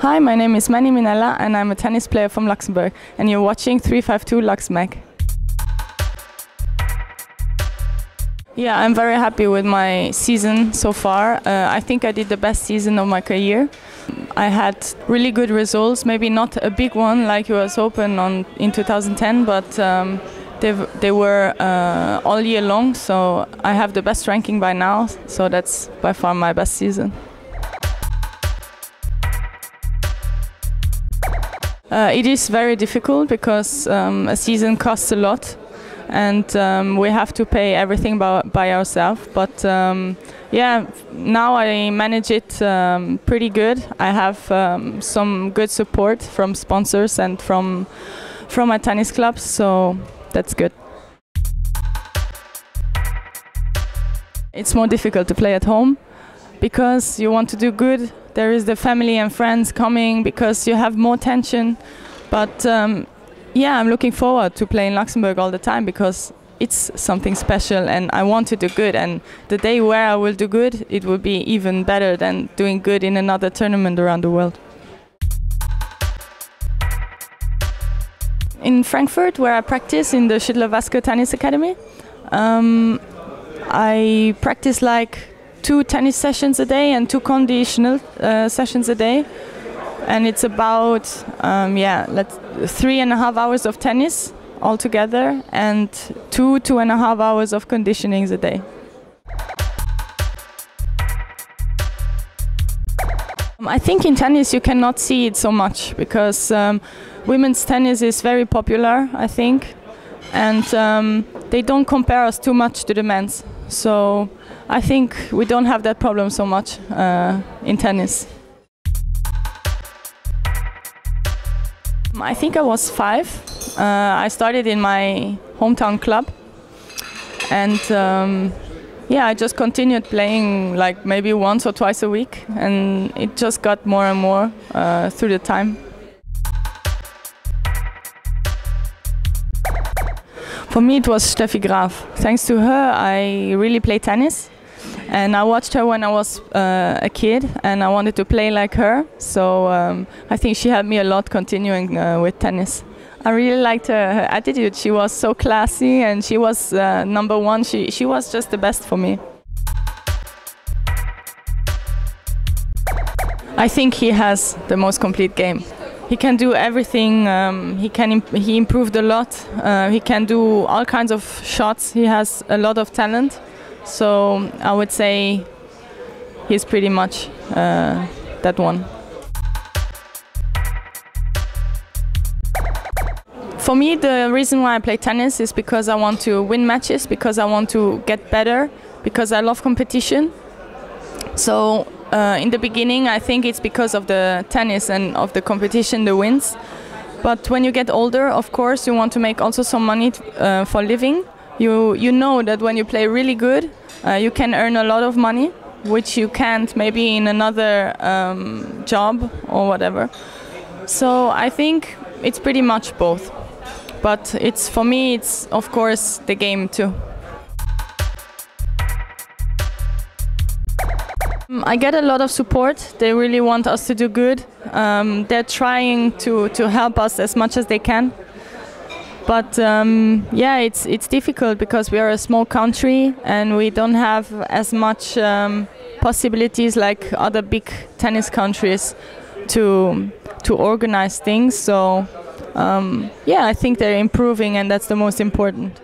Hi, my name is Mandy Minella and I'm a tennis player from Luxembourg and you're watching 352 LuxMag. Yeah, I'm very happy with my season so far. Uh, I think I did the best season of my career. I had really good results, maybe not a big one like US Open on, in 2010, but um, they, they were uh, all year long, so I have the best ranking by now, so that's by far my best season. Uh, it is very difficult because um, a season costs a lot and um, we have to pay everything by, by ourselves. But um, yeah, now I manage it um, pretty good. I have um, some good support from sponsors and from from my tennis clubs, so that's good. It's more difficult to play at home because you want to do good. There is the family and friends coming because you have more tension. But um, yeah, I'm looking forward to playing Luxembourg all the time because it's something special and I want to do good. And the day where I will do good, it will be even better than doing good in another tournament around the world. In Frankfurt, where I practice in the Schüttler Waske Tennis Academy, um, I practice like two tennis sessions a day and two conditional uh, sessions a day and it's about um, yeah, let's three and a half hours of tennis altogether, and two two and a half hours of conditioning a day. Um, I think in tennis you cannot see it so much because um, women's tennis is very popular, I think, and um, they don't compare us too much to the men's. So I think we don't have that problem so much uh, in tennis. I think I was five. Uh, I started in my hometown club, and um, yeah, I just continued playing like maybe once or twice a week, and it just got more and more uh, through the time. For me, it was Steffi Graf. Thanks to her, I really play tennis and I watched her when I was uh, a kid, and I wanted to play like her. So um, I think she helped me a lot continuing uh, with tennis. I really liked her, her, attitude. She was so classy, and she was uh, number one. She she was just the best for me. I think he has the most complete game. He can do everything. Um, he can imp he improved a lot. Uh, he can do all kinds of shots. He has a lot of talent. So I would say he's pretty much uh, that one. For me, the reason why I play tennis is because I want to win matches, because I want to get better, because I love competition. So uh, in the beginning, I think it's because of the tennis and of the competition, the wins. But when you get older, of course, you want to make also some money uh, for living you you know that when you play really good, uh, you can earn a lot of money, which you can't maybe in another um, job or whatever. So I think it's pretty much both. But it's for me, it's of course the game too. I get a lot of support. They really want us to do good. Um, they're trying to, to help us as much as they can. But um, yeah, it's it's difficult because we are a small country and we don't have as much um, possibilities like other big tennis countries to to organize things. So um, yeah, I think they're improving, and that's the most important.